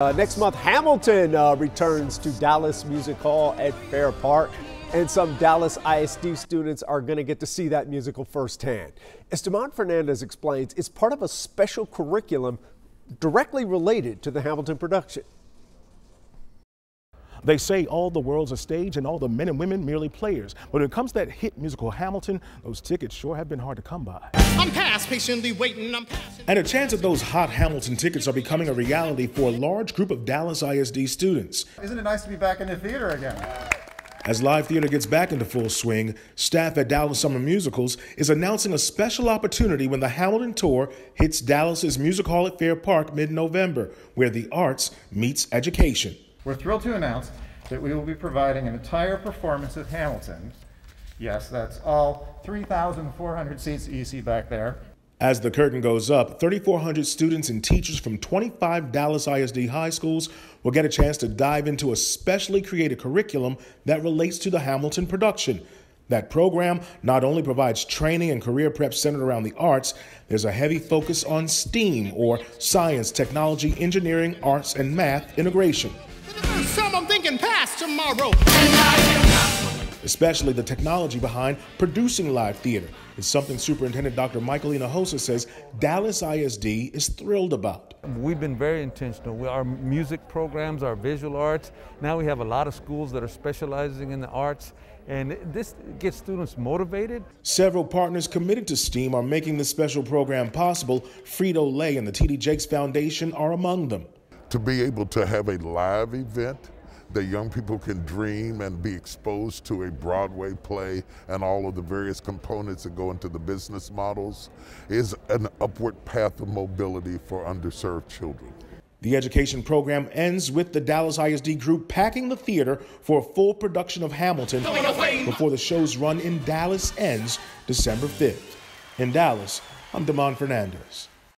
Uh, next month, Hamilton uh, returns to Dallas Music Hall at Fair Park, and some Dallas ISD students are going to get to see that musical firsthand. As Demond Fernandez explains, it's part of a special curriculum directly related to the Hamilton production. They say all the world's a stage and all the men and women merely players. But when it comes to that hit musical Hamilton, those tickets sure have been hard to come by. I'm past patiently waiting. I'm past. And a chance that those hot Hamilton tickets are becoming a reality for a large group of Dallas ISD students. Isn't it nice to be back in the theater again? As live theater gets back into full swing, staff at Dallas Summer Musicals is announcing a special opportunity when the Hamilton Tour hits Dallas's Music Hall at Fair Park mid November, where the arts meets education. We're thrilled to announce that we will be providing an entire performance of Hamilton. Yes, that's all 3,400 seats that you see back there. As the curtain goes up, 3,400 students and teachers from 25 Dallas ISD high schools will get a chance to dive into a specially created curriculum that relates to the Hamilton production. That program not only provides training and career prep centered around the arts, there's a heavy focus on STEAM or science, technology, engineering, arts, and math integration. Some I'm thinking past tomorrow. Especially the technology behind producing live theater is something Superintendent Dr. Michael Hinojosa says Dallas ISD is thrilled about. We've been very intentional. We, our music programs, our visual arts. Now we have a lot of schools that are specializing in the arts, and this gets students motivated. Several partners committed to STEAM are making this special program possible. Frito Lay and the TD Jakes Foundation are among them. To be able to have a live event that young people can dream and be exposed to a Broadway play and all of the various components that go into the business models is an upward path of mobility for underserved children. The education program ends with the Dallas ISD group packing the theater for a full production of Hamilton before the show's run in Dallas ends December 5th. In Dallas, I'm Demond Fernandez.